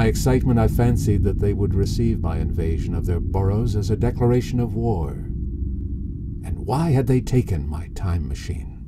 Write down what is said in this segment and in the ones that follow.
my excitement, I fancied that they would receive my invasion of their burrows as a declaration of war. And why had they taken my time machine?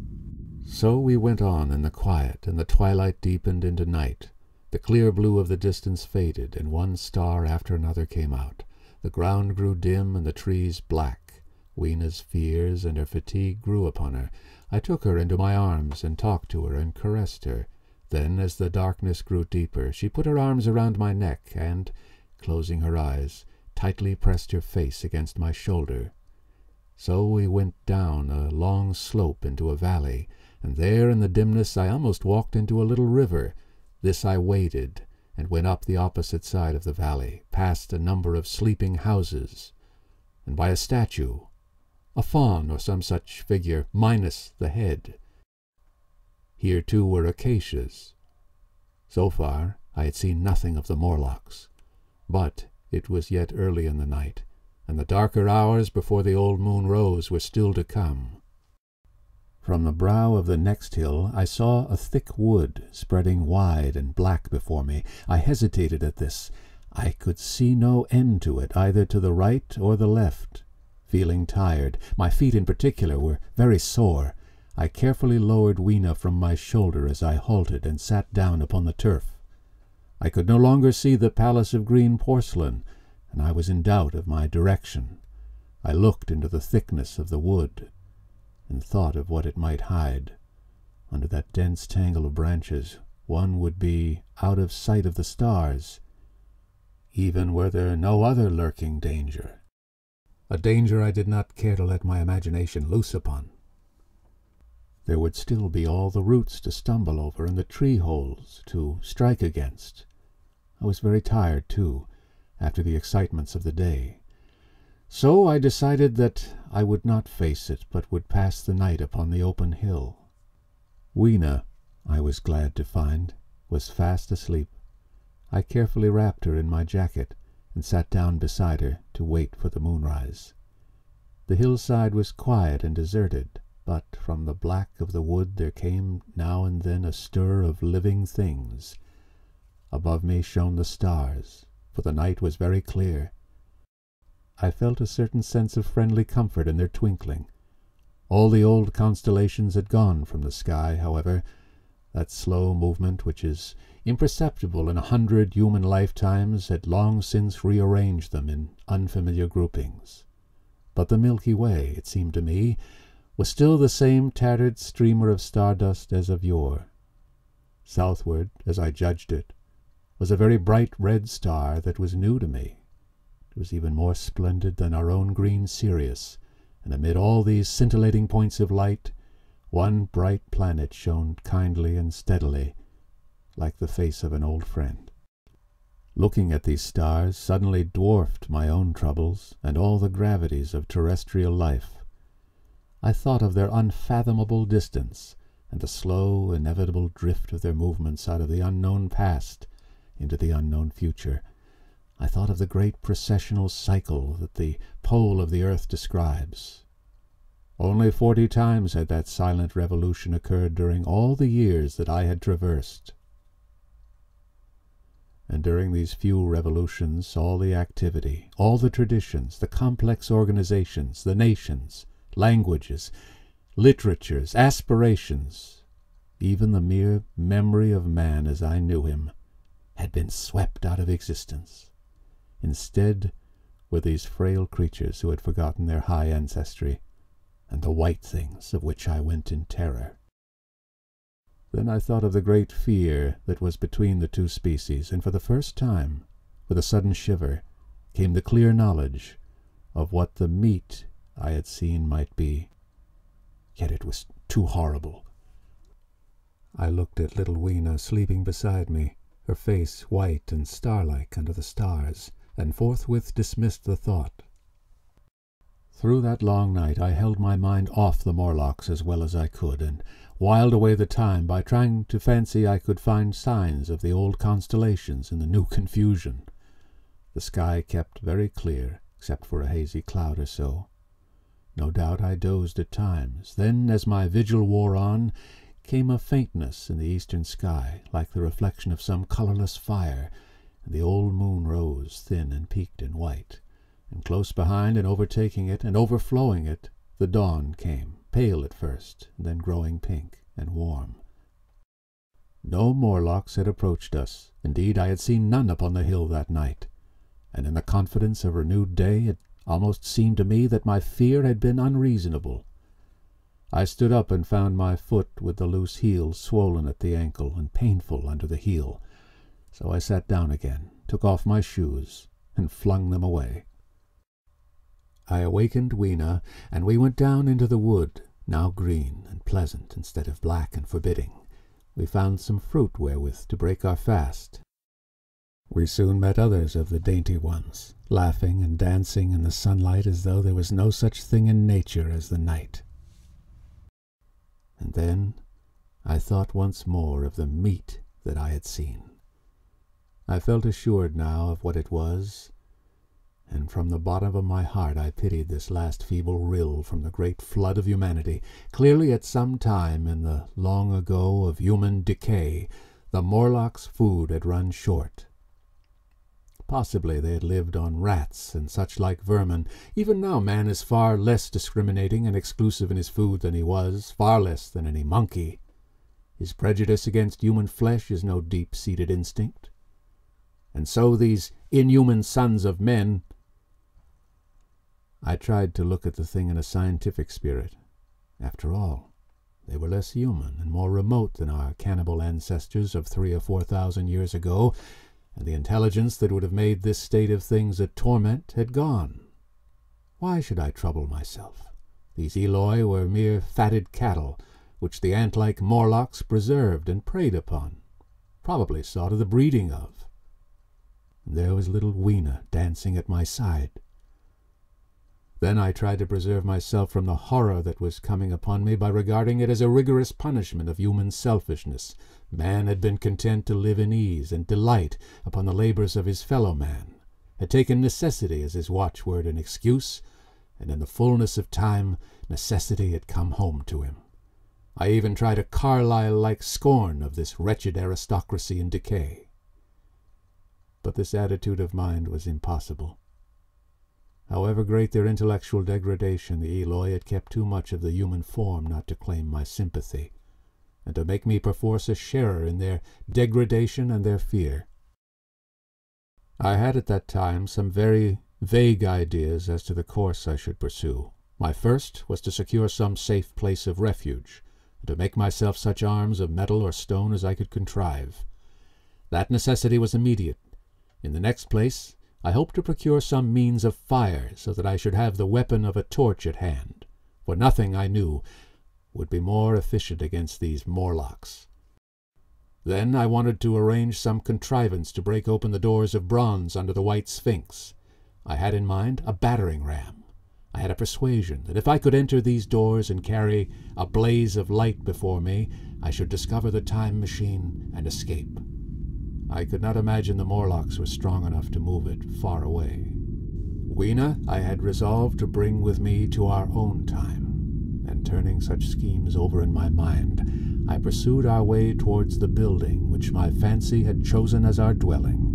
So we went on in the quiet, and the twilight deepened into night. The clear blue of the distance faded, and one star after another came out. The ground grew dim, and the trees black. Weena's fears and her fatigue grew upon her. I took her into my arms, and talked to her, and caressed her. Then, as the darkness grew deeper, she put her arms around my neck, and, closing her eyes, tightly pressed her face against my shoulder. So we went down a long slope into a valley, and there in the dimness I almost walked into a little river. This I waded, and went up the opposite side of the valley, past a number of sleeping houses, and by a statue, a faun or some such figure, minus the head. Here too were acacias. So far I had seen nothing of the Morlocks, but it was yet early in the night, and the darker hours before the old moon rose were still to come. From the brow of the next hill I saw a thick wood spreading wide and black before me. I hesitated at this. I could see no end to it, either to the right or the left. Feeling tired, my feet in particular were very sore. I carefully lowered Weena from my shoulder as I halted and sat down upon the turf. I could no longer see the palace of green porcelain, and I was in doubt of my direction. I looked into the thickness of the wood and thought of what it might hide. Under that dense tangle of branches, one would be out of sight of the stars, even were there no other lurking danger. A danger I did not care to let my imagination loose upon. There would still be all the roots to stumble over and the tree holes to strike against. I was very tired, too, after the excitements of the day. So I decided that I would not face it, but would pass the night upon the open hill. Weena, I was glad to find, was fast asleep. I carefully wrapped her in my jacket and sat down beside her to wait for the moonrise. The hillside was quiet and deserted, but from the black of the wood there came now and then a stir of living things. Above me shone the stars, for the night was very clear, I felt a certain sense of friendly comfort in their twinkling. All the old constellations had gone from the sky, however, that slow movement which is imperceptible in a hundred human lifetimes had long since rearranged them in unfamiliar groupings. But the Milky Way, it seemed to me, was still the same tattered streamer of stardust as of yore. Southward, as I judged it, was a very bright red star that was new to me. It was even more splendid than our own green Sirius, and amid all these scintillating points of light, one bright planet shone kindly and steadily, like the face of an old friend. Looking at these stars suddenly dwarfed my own troubles and all the gravities of terrestrial life. I thought of their unfathomable distance and the slow, inevitable drift of their movements out of the unknown past into the unknown future I thought of the great precessional cycle that the pole of the earth describes. Only forty times had that silent revolution occurred during all the years that I had traversed. And during these few revolutions all the activity, all the traditions, the complex organizations, the nations, languages, literatures, aspirations, even the mere memory of man as I knew him, had been swept out of existence. Instead were these frail creatures who had forgotten their high ancestry, and the white things of which I went in terror. Then I thought of the great fear that was between the two species, and for the first time, with a sudden shiver, came the clear knowledge of what the meat I had seen might be. Yet it was too horrible. I looked at little Weena sleeping beside me, her face white and starlike under the stars, and forthwith dismissed the thought. Through that long night I held my mind off the Morlocks as well as I could, and whiled away the time by trying to fancy I could find signs of the old constellations in the new confusion. The sky kept very clear, except for a hazy cloud or so. No doubt I dozed at times. Then, as my vigil wore on, came a faintness in the eastern sky, like the reflection of some colourless fire, and the old moon rose thin and peaked and white, and close behind and overtaking it and overflowing it, the dawn came, pale at first, then growing pink and warm. No Morlocks had approached us. Indeed, I had seen none upon the hill that night, and in the confidence of renewed day it almost seemed to me that my fear had been unreasonable. I stood up and found my foot with the loose heel swollen at the ankle and painful under the heel, so I sat down again, took off my shoes, and flung them away. I awakened Weena, and we went down into the wood, now green and pleasant instead of black and forbidding. We found some fruit wherewith to break our fast. We soon met others of the dainty ones, laughing and dancing in the sunlight as though there was no such thing in nature as the night. And then I thought once more of the meat that I had seen. I felt assured now of what it was, and from the bottom of my heart I pitied this last feeble rill from the great flood of humanity. Clearly at some time in the long ago of human decay, the Morlocks' food had run short, Possibly they had lived on rats and such like vermin. Even now man is far less discriminating and exclusive in his food than he was, far less than any monkey. His prejudice against human flesh is no deep-seated instinct. And so these inhuman sons of men... I tried to look at the thing in a scientific spirit. After all, they were less human and more remote than our cannibal ancestors of three or four thousand years ago, and the intelligence that would have made this state of things a torment had gone. Why should I trouble myself? These Eloi were mere fatted cattle, which the ant-like Morlocks preserved and preyed upon, probably saw to the breeding of. There was little Weena dancing at my side. Then I tried to preserve myself from the horror that was coming upon me by regarding it as a rigorous punishment of human selfishness, Man had been content to live in ease and delight upon the labors of his fellow man, had taken necessity as his watchword and excuse, and in the fullness of time necessity had come home to him. I even tried a Carlyle-like scorn of this wretched aristocracy in decay. But this attitude of mind was impossible. However great their intellectual degradation, the Eloi had kept too much of the human form not to claim my sympathy and to make me perforce a sharer in their degradation and their fear. I had at that time some very vague ideas as to the course I should pursue. My first was to secure some safe place of refuge, and to make myself such arms of metal or stone as I could contrive. That necessity was immediate. In the next place, I hoped to procure some means of fire, so that I should have the weapon of a torch at hand, for nothing, I knew, would be more efficient against these Morlocks. Then I wanted to arrange some contrivance to break open the doors of bronze under the White Sphinx. I had in mind a battering ram. I had a persuasion that if I could enter these doors and carry a blaze of light before me, I should discover the time machine and escape. I could not imagine the Morlocks were strong enough to move it far away. Weena I had resolved to bring with me to our own time and turning such schemes over in my mind, I pursued our way towards the building which my fancy had chosen as our dwelling.